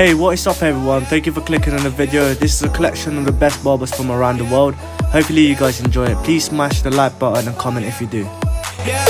Hey, what is up everyone? Thank you for clicking on the video. This is a collection of the best barbers from around the world. Hopefully you guys enjoy it. Please smash the like button and comment if you do. Yeah.